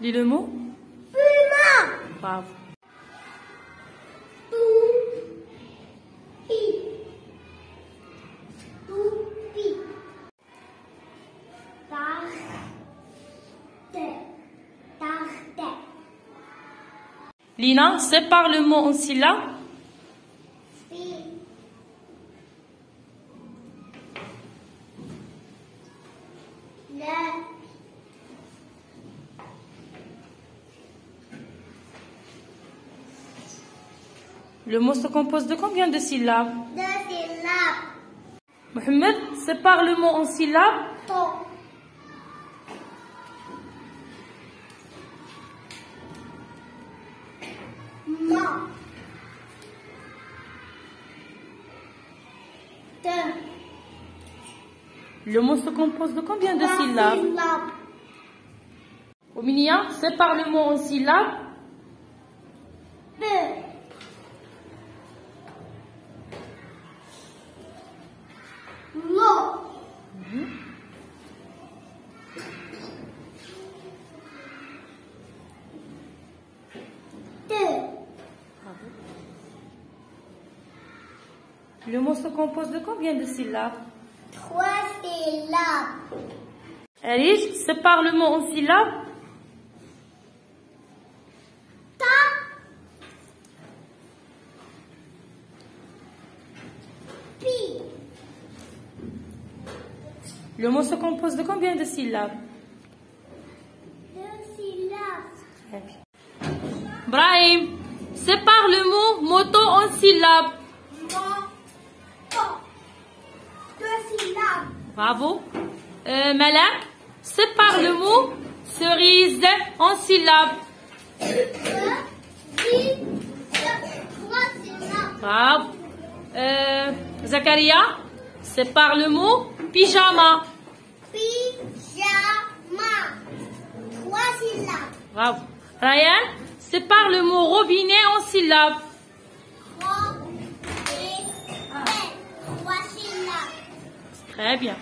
Lis le mot. Puma. Bravo. Lina, sépare le mot en syllabes. Pi. Le. Le mot se compose de combien de syllabes Deux syllabes. Mohamed, sépare le mot en syllabes. To. Ma. Deux. Le mot se compose de combien de syllabes syllabes. Ominia, sépare le mot en syllabes. Peu. Lo. Deux. Le mot se compose de combien de syllabes? Trois syllabes. Eric, sépare le mot en syllabes. Le mot se compose de combien de syllabes Deux syllabes. Brahim, sépare le mot moto en syllabes. Moto. Deux syllabes. Bravo. Euh, Malak, sépare le mot cerise en syllabes. Deux, dix, trois syllabes. Bravo. Euh, Zakaria, sépare le mot. Pyjama. Bravo. Ryan, sépare le mot robinet en syllabes. Trois et un. Trois syllabes. Très bien.